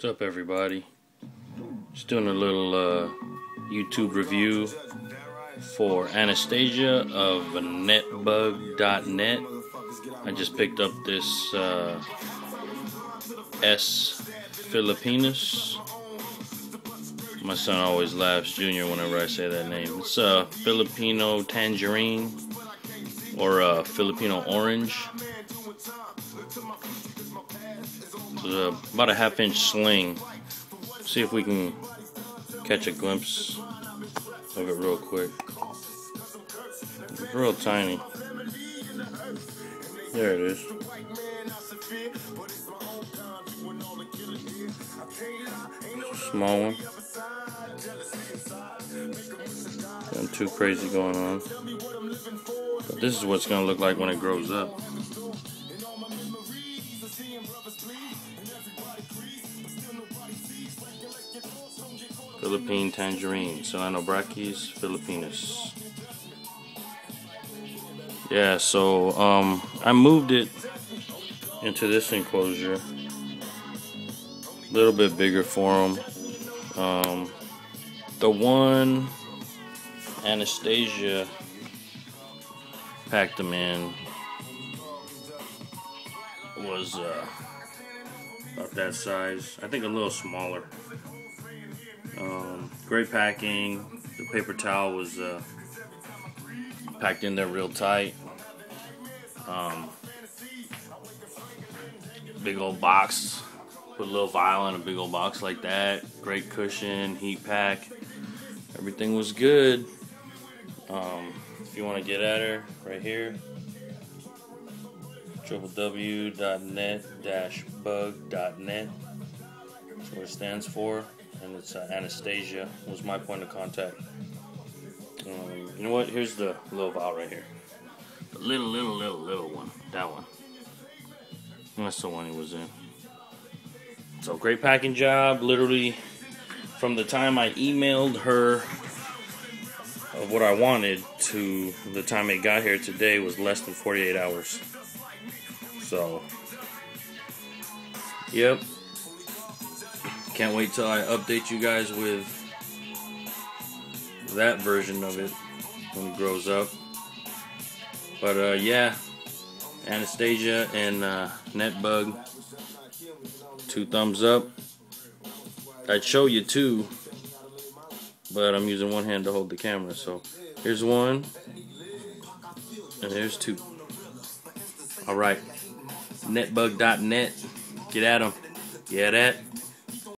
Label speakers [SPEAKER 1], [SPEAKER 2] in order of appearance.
[SPEAKER 1] What's up, everybody? Just doing a little uh, YouTube review for Anastasia of netbug.net. I just picked up this uh, S. Philippinus. My son always laughs, Junior, whenever I say that name. It's a Filipino tangerine or a Filipino orange. It's uh, about a half inch sling. See if we can catch a glimpse of it real quick. It's real tiny. There it is. Small one. Nothing too crazy going on. But this is what's going to look like when it grows up. Philippine tangerine, Selenobrachys philippinus. Yeah, so um, I moved it into this enclosure. A little bit bigger for them. Um, the one Anastasia packed them in was uh, about that size. I think a little smaller. Um, great packing. The paper towel was uh, packed in there real tight. Um, big old box. Put a little vial in a big old box like that. Great cushion, heat pack. Everything was good. Um, if you want to get at her, right here www.net-bug.net. That's what it stands for and it's uh, Anastasia was my point of contact. Um, you know what? Here's the little vial right here. The little, little, little, little one. That one. That's the one he was in. So great packing job. Literally, from the time I emailed her of what I wanted to the time it got here today was less than 48 hours. So, yep, can't wait till I update you guys with that version of it when it grows up. But uh, yeah, Anastasia and uh, Netbug, two thumbs up. I'd show you two, but I'm using one hand to hold the camera. So here's one, and here's two. All right, netbug.net. Get at them. Yeah, that.